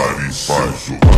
Pareciso.